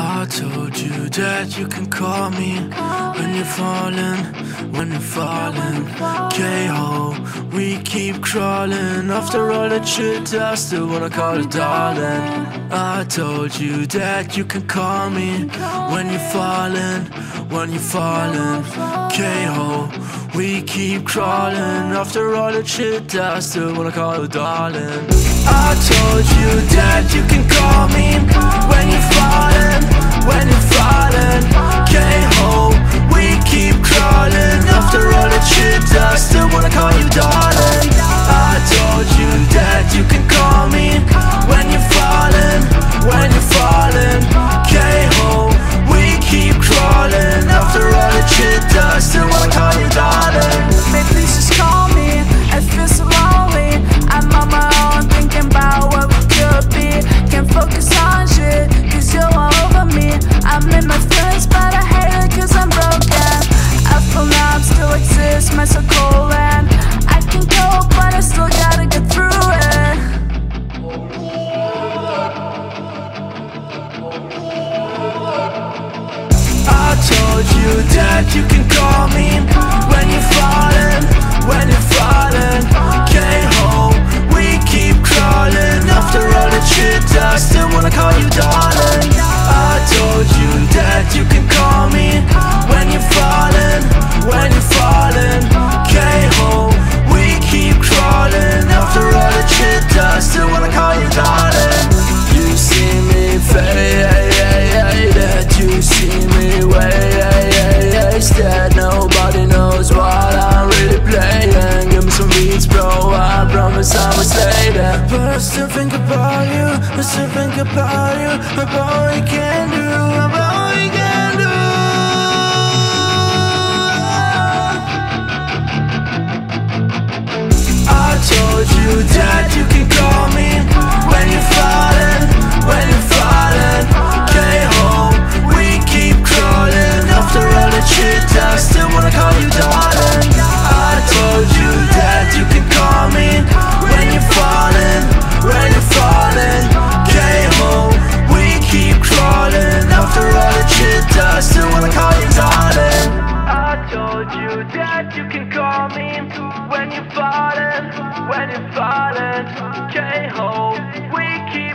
I told you that you can call me when you're falling, when you're falling. K-hole, we keep crawling. After all that shit, I still wanna call you darling. I told you that you can call me when you're falling, when you're falling. K-hole, we keep crawling. After all that shit, I still wanna call you darling. I told you darling. I told you that you can call me when you're falling, when you're falling. K-hole, we keep crawling. After all that shit, I still wanna call you darling. Please just call me. I feel so lonely. I'm on my own, thinking about what could be. Can't focus on shit, cause you're all over me. I'm in my but I hate it cause I'm broken. I feel still exist, my told you that you can call me when you're falling, promise I will stay there. But I still think about you. I still think about you. About what you can do. About what you can do. I told you that you when you're falling, when you're falling. K-hole, we keep